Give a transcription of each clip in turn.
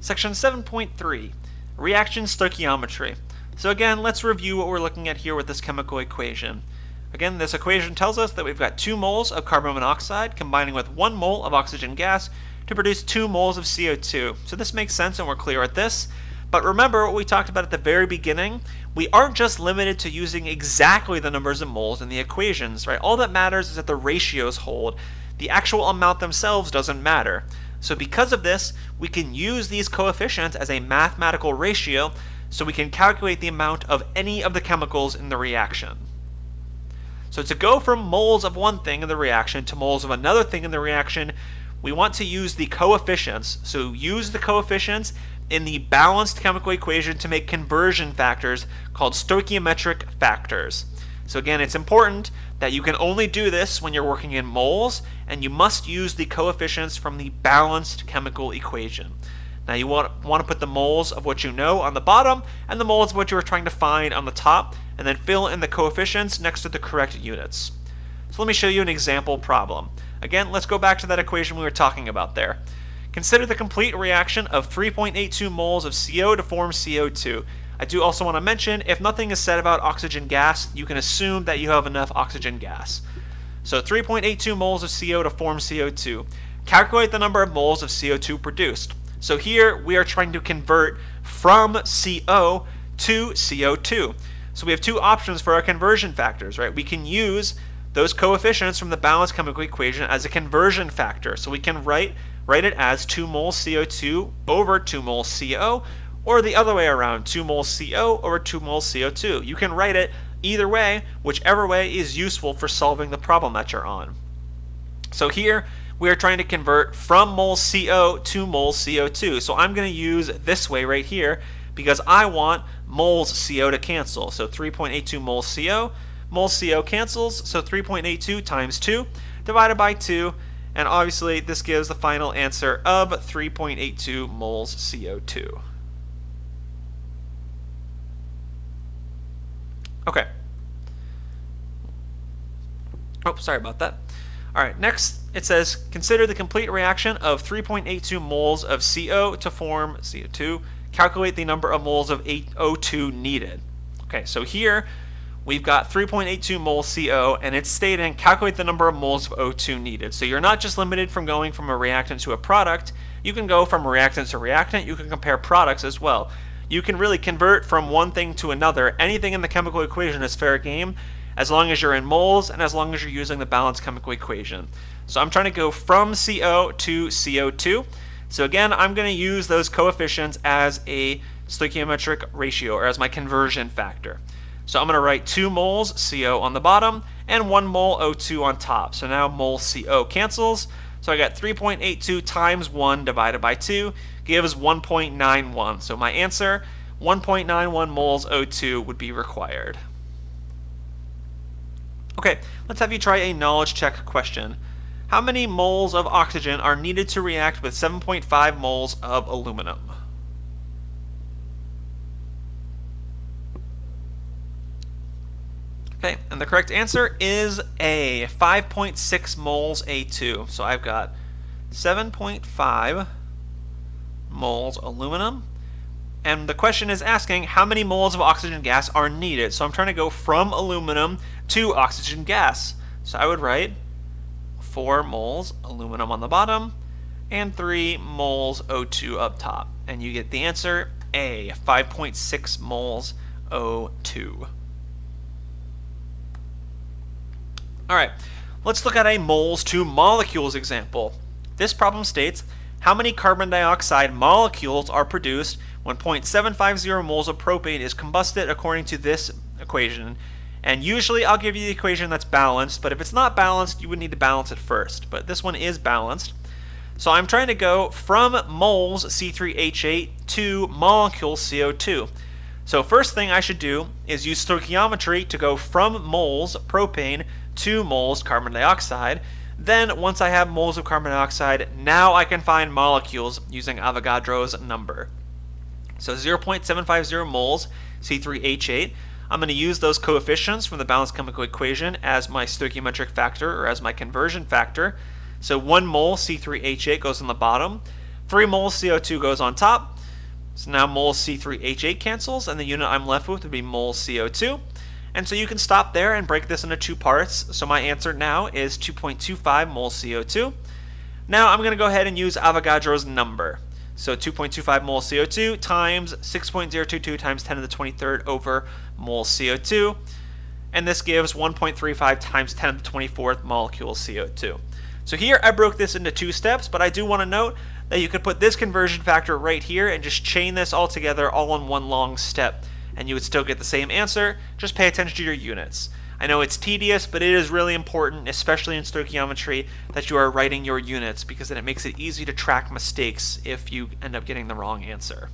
Section 7.3 Reaction Stoichiometry. So again, let's review what we're looking at here with this chemical equation. Again, this equation tells us that we've got 2 moles of carbon monoxide combining with 1 mole of oxygen gas to produce 2 moles of CO2. So this makes sense and we're clear at this. But remember what we talked about at the very beginning? We aren't just limited to using exactly the numbers of moles in the equations, right? All that matters is that the ratios hold. The actual amount themselves doesn't matter. So because of this, we can use these coefficients as a mathematical ratio so we can calculate the amount of any of the chemicals in the reaction. So to go from moles of one thing in the reaction to moles of another thing in the reaction, we want to use the coefficients. So use the coefficients in the balanced chemical equation to make conversion factors called stoichiometric factors. So again, it's important that you can only do this when you're working in moles, and you must use the coefficients from the balanced chemical equation. Now you want, want to put the moles of what you know on the bottom, and the moles of what you are trying to find on the top, and then fill in the coefficients next to the correct units. So let me show you an example problem. Again, let's go back to that equation we were talking about there. Consider the complete reaction of 3.82 moles of CO to form CO2. I do also want to mention, if nothing is said about oxygen gas, you can assume that you have enough oxygen gas. So 3.82 moles of CO to form CO2. Calculate the number of moles of CO2 produced. So here we are trying to convert from CO to CO2. So we have two options for our conversion factors, right? We can use those coefficients from the balanced chemical equation as a conversion factor. So we can write, write it as 2 moles CO2 over 2 moles CO, or the other way around, 2 moles CO over 2 moles CO2. You can write it either way, whichever way is useful for solving the problem that you're on. So here, we are trying to convert from moles CO to moles CO2. So I'm going to use this way right here because I want moles CO to cancel. So 3.82 moles CO, moles CO cancels, so 3.82 times 2 divided by 2, and obviously this gives the final answer of 3.82 moles CO2. Okay. Oh, sorry about that. All right, next it says consider the complete reaction of 3.82 moles of CO to form CO2. Calculate the number of moles of O2 needed. Okay, so here we've got 3.82 moles CO, and it's stating calculate the number of moles of O2 needed. So you're not just limited from going from a reactant to a product, you can go from reactant to reactant, you can compare products as well you can really convert from one thing to another. Anything in the chemical equation is fair game as long as you're in moles and as long as you're using the balanced chemical equation. So I'm trying to go from CO to CO2. So again, I'm going to use those coefficients as a stoichiometric ratio or as my conversion factor. So I'm going to write 2 moles CO on the bottom and 1 mole O2 on top. So now mole CO cancels. So I got 3.82 times 1 divided by 2 gives 1.91. So my answer, 1.91 moles O2 would be required. Okay, let's have you try a knowledge check question. How many moles of oxygen are needed to react with 7.5 moles of aluminum? Okay, and the correct answer is A, 5.6 moles A2. So I've got 7.5 moles aluminum. And the question is asking how many moles of oxygen gas are needed. So I'm trying to go from aluminum to oxygen gas. So I would write 4 moles aluminum on the bottom and 3 moles O2 up top. And you get the answer A, 5.6 moles O2. Alright, let's look at a moles to molecules example. This problem states how many carbon dioxide molecules are produced when 0.750 moles of propane is combusted according to this equation. And usually I'll give you the equation that's balanced, but if it's not balanced, you would need to balance it first. But this one is balanced. So I'm trying to go from moles C3H8 to molecules CO2. So first thing I should do is use stoichiometry to go from moles propane to moles carbon dioxide. Then, once I have moles of carbon dioxide, now I can find molecules using Avogadro's number. So 0.750 moles C3H8. I'm going to use those coefficients from the balanced chemical equation as my stoichiometric factor or as my conversion factor. So 1 mole C3H8 goes on the bottom. 3 moles CO2 goes on top. So now moles C3H8 cancels, and the unit I'm left with would be moles CO2. And so you can stop there and break this into two parts. So my answer now is 2.25 moles CO2. Now I'm going to go ahead and use Avogadro's number. So 2.25 moles CO2 times 6.022 times 10 to the 23rd over moles CO2. And this gives 1.35 times 10 to the 24th molecules CO2. So here I broke this into two steps, but I do want to note that you could put this conversion factor right here and just chain this all together all in one long step, and you would still get the same answer. Just pay attention to your units. I know it's tedious, but it is really important, especially in stoichiometry, that you are writing your units because then it makes it easy to track mistakes if you end up getting the wrong answer.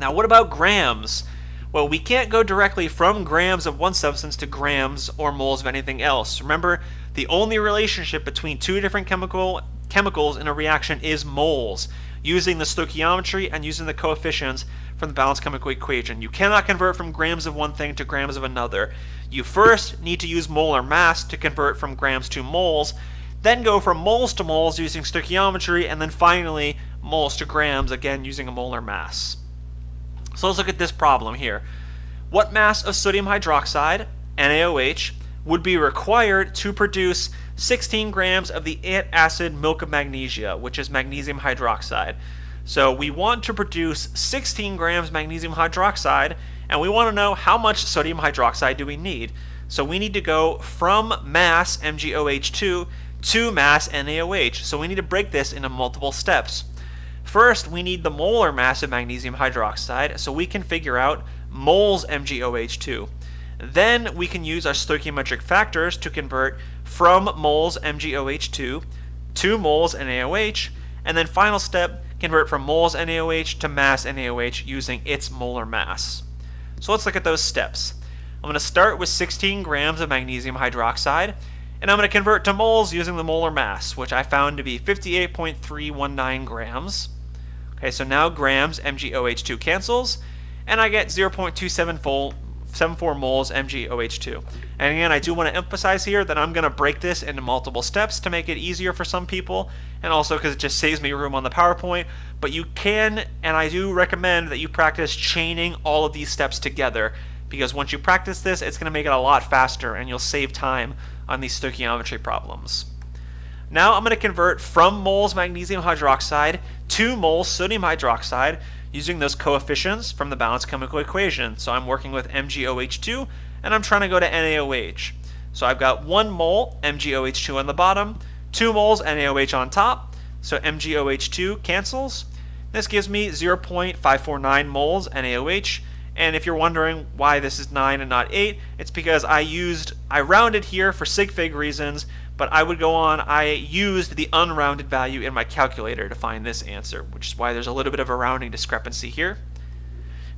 Now, what about grams? Well, we can't go directly from grams of one substance to grams or moles of anything else. Remember, the only relationship between two different chemical chemicals in a reaction is moles, using the stoichiometry and using the coefficients from the balanced chemical equation. You cannot convert from grams of one thing to grams of another. You first need to use molar mass to convert from grams to moles, then go from moles to moles using stoichiometry, and then finally moles to grams, again using a molar mass. So let's look at this problem here. What mass of sodium hydroxide, NaOH, would be required to produce 16 grams of the antacid milk of magnesia, which is magnesium hydroxide. So we want to produce 16 grams magnesium hydroxide, and we want to know how much sodium hydroxide do we need. So we need to go from mass MgOH2 to mass NaOH. So we need to break this into multiple steps. First, we need the molar mass of magnesium hydroxide, so we can figure out moles MgOH2. Then we can use our stoichiometric factors to convert from moles MgOH2 to moles NaOH, and then final step, convert from moles NaOH to mass NaOH using its molar mass. So let's look at those steps. I'm going to start with 16 grams of magnesium hydroxide, and I'm going to convert to moles using the molar mass, which I found to be 58.319 grams. Okay, so now grams MgOH2 cancels, and I get 0.27 74 moles MgOH2. And again, I do want to emphasize here that I'm going to break this into multiple steps to make it easier for some people, and also because it just saves me room on the PowerPoint. But you can, and I do recommend that you practice chaining all of these steps together, because once you practice this, it's going to make it a lot faster, and you'll save time on these stoichiometry problems. Now I'm going to convert from moles magnesium hydroxide to moles sodium hydroxide using those coefficients from the balanced chemical equation. So I'm working with MgOH2 and I'm trying to go to NaOH. So I've got 1 mole MgOH2 on the bottom, 2 moles NaOH on top, so MgOH2 cancels. This gives me 0.549 moles NaOH, and if you're wondering why this is 9 and not 8, it's because I used, I rounded here for sig fig reasons, but I would go on, I used the unrounded value in my calculator to find this answer, which is why there's a little bit of a rounding discrepancy here.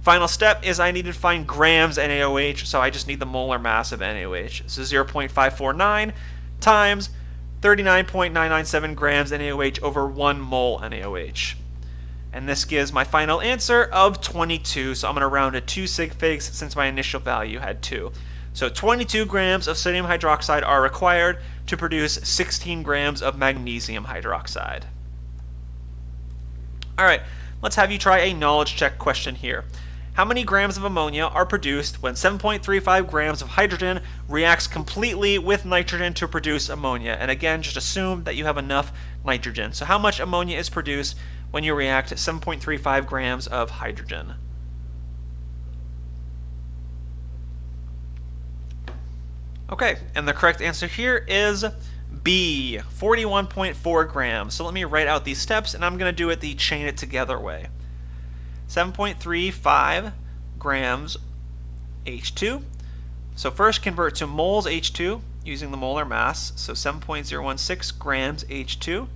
Final step is I need to find grams NaOH, so I just need the molar mass of NaOH. So 0.549 times 39.997 grams NaOH over 1 mole NaOH. And this gives my final answer of 22, so I'm going to round to 2 sig figs since my initial value had 2. So 22 grams of sodium hydroxide are required to produce 16 grams of magnesium hydroxide. All right, let's have you try a knowledge check question here. How many grams of ammonia are produced when 7.35 grams of hydrogen reacts completely with nitrogen to produce ammonia? And again, just assume that you have enough nitrogen. So how much ammonia is produced when you react 7.35 grams of hydrogen? Okay, and the correct answer here is B, 41.4 grams. So let me write out these steps, and I'm going to do it the chain it together way. 7.35 grams H2. So first convert to moles H2 using the molar mass. So 7.016 grams H2.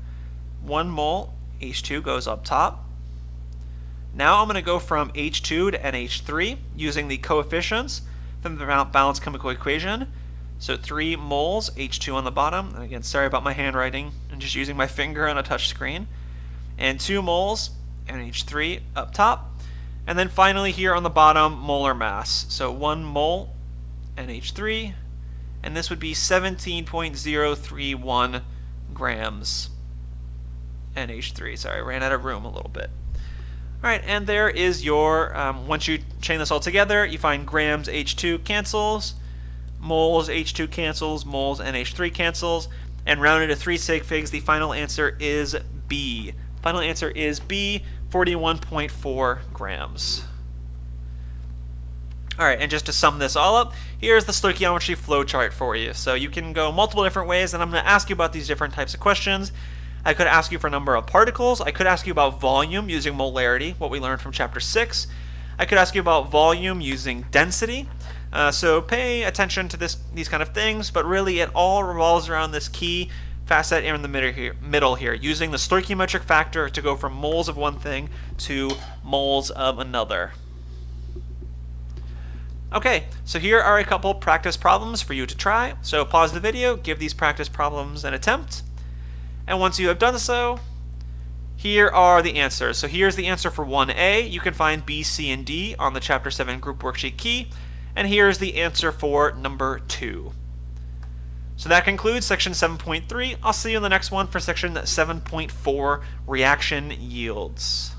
1 mole H2 goes up top. Now I'm going to go from H2 to NH3 using the coefficients from the balanced chemical equation. So 3 moles, H2 on the bottom. And again, sorry about my handwriting. I'm just using my finger on a touch screen. And 2 moles, NH3 up top. And then finally here on the bottom, molar mass. So 1 mole, NH3. And this would be 17.031 grams NH3. Sorry, I ran out of room a little bit. All right, and there is your, um, once you chain this all together, you find grams H2 cancels, moles H2 cancels, moles NH3 cancels, and rounded to 3 sig figs, the final answer is B. Final answer is B, 41.4 grams. All right, and just to sum this all up, here's the stoichiometry flowchart for you. So you can go multiple different ways, and I'm going to ask you about these different types of questions. I could ask you for a number of particles. I could ask you about volume using molarity, what we learned from chapter 6. I could ask you about volume using density. Uh, so pay attention to this, these kind of things, but really it all revolves around this key facet in the middle here, middle here, using the stoichiometric factor to go from moles of one thing to moles of another. Okay, so here are a couple practice problems for you to try. So pause the video, give these practice problems an attempt, and once you have done so, here are the answers. So here's the answer for 1A. You can find B, C, and D on the Chapter 7 group worksheet key. And here's the answer for number 2. So that concludes section 7.3. I'll see you in the next one for section 7.4, reaction yields.